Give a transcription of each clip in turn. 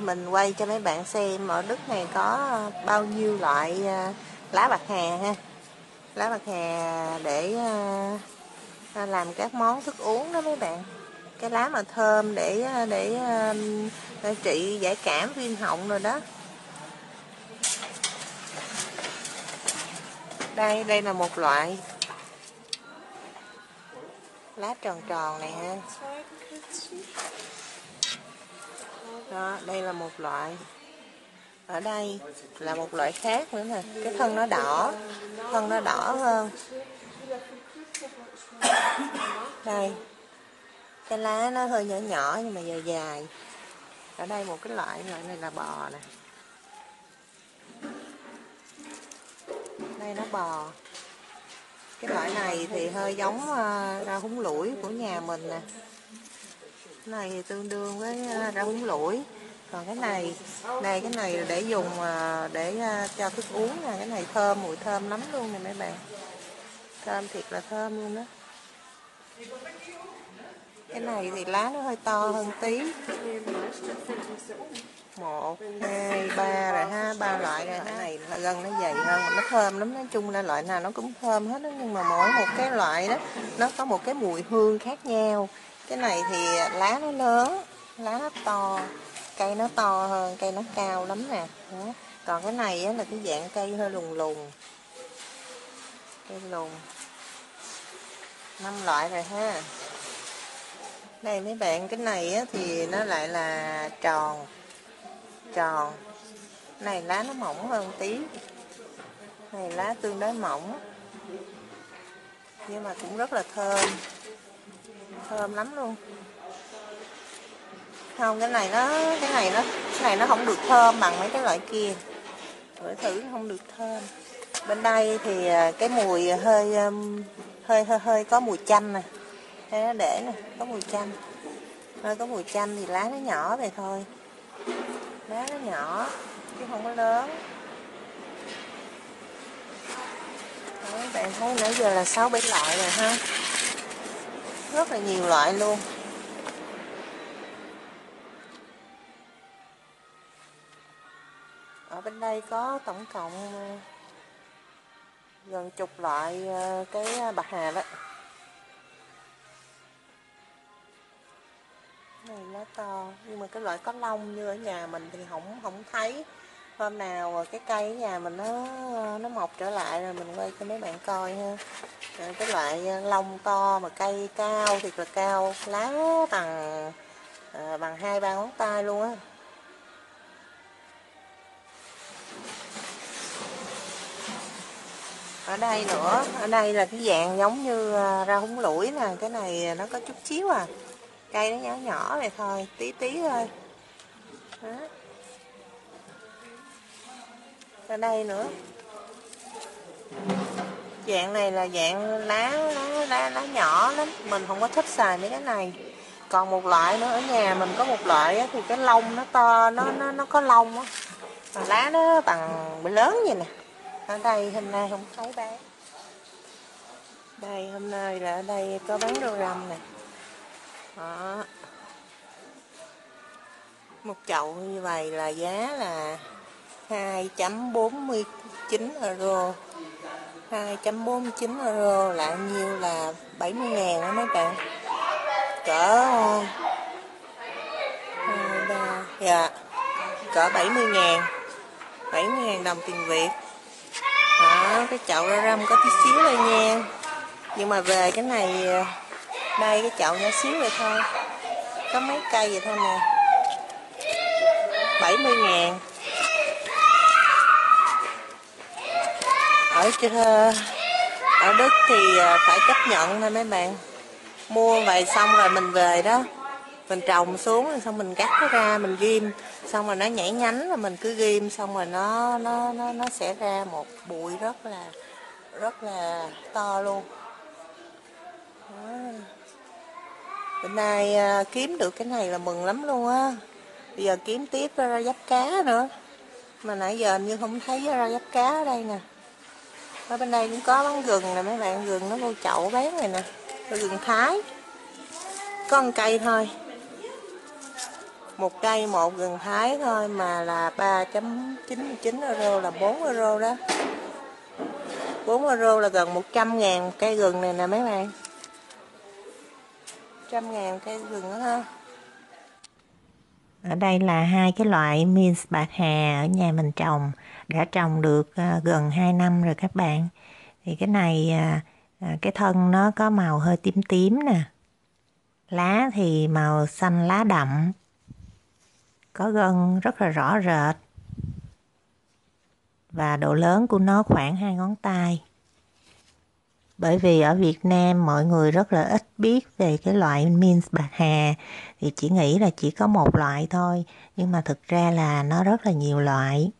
mình quay cho mấy bạn xem ở Đức này có ờ, bao nhiêu loại ờ, lá bạc hà ha? Lá bạc hà để ờ, làm các món thức uống đó mấy bạn. Cái lá mà thơm để để, để trị giải cảm viêm họng rồi đó. Đây đây là một loại lá tròn tròn này ha đó, đây là một loại. Ở đây là một loại khác nữa nè. Cái thân nó đỏ. Thân nó đỏ hơn. Đây. Cái lá nó hơi nhỏ nhỏ nhưng mà dài dài. Ở đây một cái loại loại này là bò nè. Đây nó bò. Cái loại này thì hơi giống ờ, rau húng lủi của nhà mình nè cái này thì tương đương với uh, rau húng lủi còn cái này này cái này để dùng uh, để uh, cho thức uống nè cái này thơm mùi thơm lắm luôn nè mấy bạn. Thơm thiệt là thơm luôn đó cái này thì lá nó hơi to hơn tí. Một hai ba rồi ha ba loại rồi cái này là gân nó dày hơn nó thơm lắm. Nói chung là loại nào nó cũng thơm hết đó nhưng mà mỗi một cái loại đó nó có một cái mùi hương khác nhau cái này thì lá nó lớn lá nó to cây nó to hơn cây nó cao lắm nè. Đó. còn cái này á, là cái dạng cây hơi lùng lùng cây lùng năm loại rồi ha. Đây mấy bạn cái này á, thì nó lại là tròn. Tròn. Này lá nó mỏng hơn tí. Này lá tương đối mỏng. Nhưng mà cũng rất là thơm thơm lắm luôn. Không cái này nó cái này nó cái này nó không được thơm bằng mấy cái loại kia. Thử thử không được thơm. Bên đây thì à, cái mùi hơi um, hơi hơi hơi có mùi chanh nè. Thế nó để nè có mùi chanh. Hơi có mùi chanh thì lá nó nhỏ vậy thôi. Lá nó nhỏ chứ không có lớn. Đấy, bạn thấy nãy giờ là sáu bảy loại rồi ha? Rất là nhiều loại luôn. Ở bên đây có tổng cộng ờ, gần chục loại ờ, cái ờ, bạc hà đó. Này lá to, nhưng mà cái loại có lông như ở nhà mình thì không không thấy hôm nào cái cây ở nhà mình nó nó mọc trở lại rồi mình quay cho mấy bạn coi ha. Cái loại lông to mà cây cao thiệt là cao lá bằng à, bằng hai ba ngón tay luôn á. Ở đây nữa ở đây là cái dạng giống như à, rau húng lủi nè cái này nó có chút xíu à. Cây nó nhỏ nhỏ này thôi tí tí thôi. Đó ở đây nữa. Dạng này là dạng lá lá lá, lá nhỏ lắm. Mình không có thích xài mấy cái này. Còn một loại nữa ở nhà mình có một loại thì cái lông nó to nó nó nó có lông á. Lá nó bằng lớn vậy nè. Ở đây hôm nay không thấy bán đây hôm nay là ở đây có bán rau răm nè. Đó. Một chậu như vậy là giá là 2.49 euro. 2.49 euro là nhiêu? Là 70 ngàn đó mấy bạn. Cỡ ờ, dạ yeah. cỡ 70 ngàn. 70 ngàn đồng tiền Việt. Đó, cái chậu ra răm có tí xíu thôi nha. Nhưng mà về cái này ờ, đây cái chậu nhỏ xíu vậy thôi. Có mấy cây vậy thôi nè 70 ngàn ở ở Đức thì à, phải chấp nhận thôi mấy bạn. Mua về xong rồi mình về đó. Mình trồng xuống rồi xong mình cắt nó ra mình ghim. Xong rồi nó nhảy nhánh rồi mình cứ ghim xong rồi nó nó nó nó sẽ ra một bụi rất là rất là to luôn. Đó. bữa nay à, kiếm được cái này là mừng lắm luôn á. Bây giờ kiếm tiếp ra giáp cá nữa. Mà nãy giờ như không thấy ra giáp cá ở đây nè ở bên đây cũng có bán gừng nè, mấy bạn. Gừng nó vô chậu bán này nè. Gừng thái. Có một cây thôi. Một cây một gừng thái thôi mà là 3.99 euro, là 4 euro đó. 4 euro là gần 100 ngàn cây gừng này nè, mấy bạn. 100 ngàn cây gừng đó ha ở đây là hai cái loại mince bạc hà ở nhà mình trồng, đã trồng được à, gần 2 năm rồi các bạn. Thì cái này à, à, cái thân nó có màu hơi tím tím nè. Lá thì màu xanh lá đậm, có gân rất là rõ rệt. Và độ lớn của nó khoảng hai ngón tay bởi vì ở Việt Nam mọi người rất là ít biết về cái loại mince bạc hà. Thì chỉ nghĩ là chỉ có một loại thôi nhưng mà thực ra là nó rất là nhiều loại.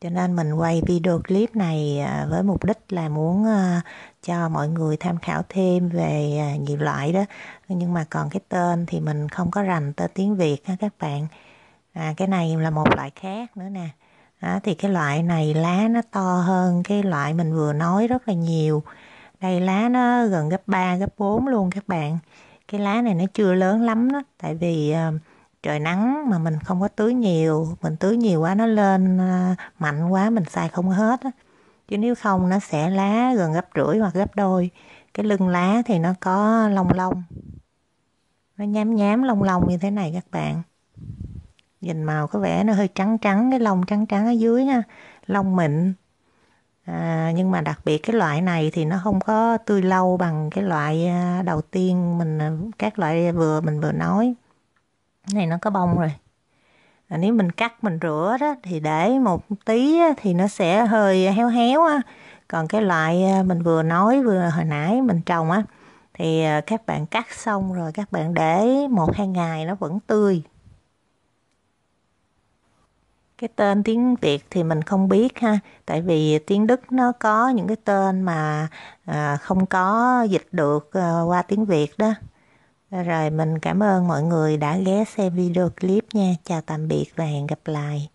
Cho nên mình quay video clip này à, với mục đích là muốn à, cho mọi người tham khảo thêm về à, nhiều loại đó. Nhưng mà còn cái tên thì mình không có rành tên tiếng Việt ha các bạn. À, cái này là một loại khác nữa nè. À, thì cái loại này lá nó to hơn cái loại mình vừa nói rất là nhiều đây lá nó gần gấp 3 gấp 4 luôn các bạn. Cái lá này nó chưa lớn lắm đó tại vì uh, trời nắng mà mình không có tưới nhiều mình tưới nhiều quá nó lên uh, mạnh quá mình xài không hết á. Chứ nếu không nó sẽ lá gần gấp rưỡi hoặc gấp đôi. Cái lưng lá thì nó có lông lông. Nó nhám nhám lông lông như thế này các bạn. Nhìn màu có vẻ nó hơi trắng trắng cái lông trắng trắng ở dưới ha. Lông mịn à, nhưng mà đặc biệt cái loại này thì nó không có tươi lâu bằng cái loại à, đầu tiên mình à, các loại vừa mình vừa nói. Cái này nó có bông rồi. À, nếu mình cắt mình rửa đó thì để một tí thì nó sẽ hơi héo héo á. Còn cái loại à, mình vừa nói vừa hồi nãy mình trồng á thì các bạn cắt xong rồi các bạn để một hai ngày nó vẫn tươi cái tên tiếng Việt thì mình không biết ha. Tại vì tiếng Đức nó có những cái tên mà à, không có dịch được à, qua tiếng Việt đó. Rồi mình cảm ơn mọi người đã ghé xem video clip nha. Chào tạm biệt và hẹn gặp lại.